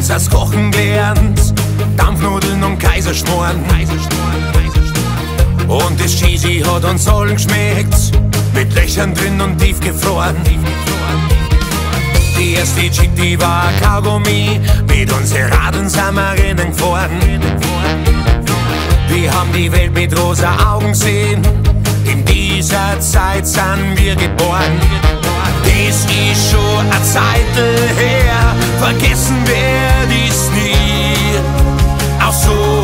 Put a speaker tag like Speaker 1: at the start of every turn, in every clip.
Speaker 1: Uns das Kochen gelernt. Dampfnudeln und Kaiserschmoren. Und das Cheesy hat uns allen geschmeckt. Mit Löchern drin und tiefgefroren. Die erste die war Kaugummi. Mit unseren Radeln sind wir Rennen gefahren. Wir haben die Welt mit rosa Augen gesehen. In dieser Zeit sind wir geboren. Das ist schon eine Zeit her, vergessen werd ich's nie. Auch so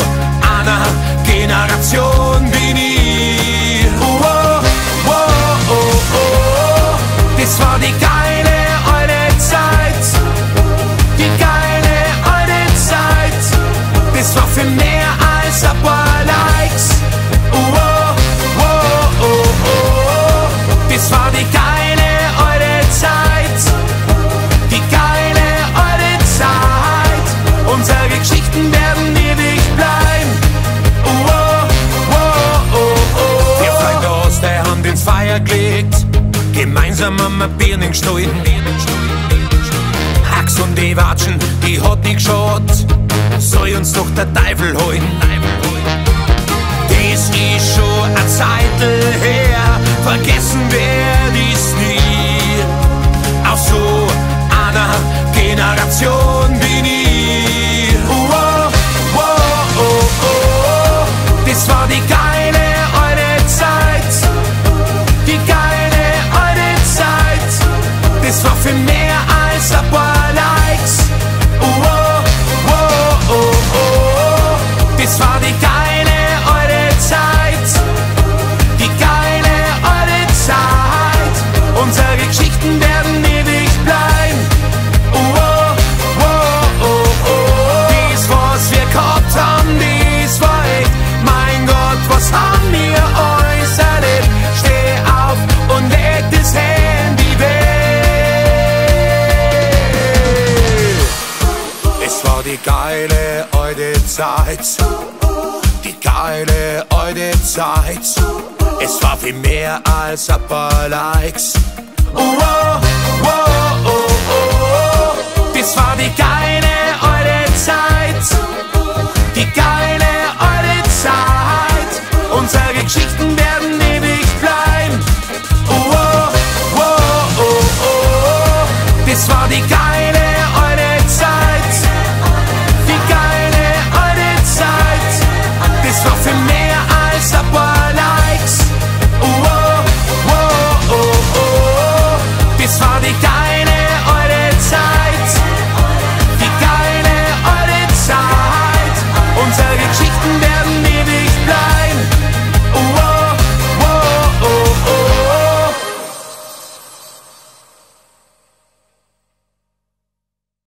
Speaker 1: einer Generation bin ich. Gemeinsam haben wir Birnen gestohlen. Hax und die Watschen, die hat nicht geschaut. Soll uns doch der Teufel holen. Das ist schon eine Zeit her, vergessen werd ich's nie. Auf so einer Generation bin ich. Oh, oh, oh, oh, oh. Das war die die geile alte Zeit die geile alte Zeit. Es war viel mehr als ein paar Likes. Oh, oh, oh, oh, oh, oh. Das war die geile alte Zeit. Die geile alte Zeit. Unsere Geschichten.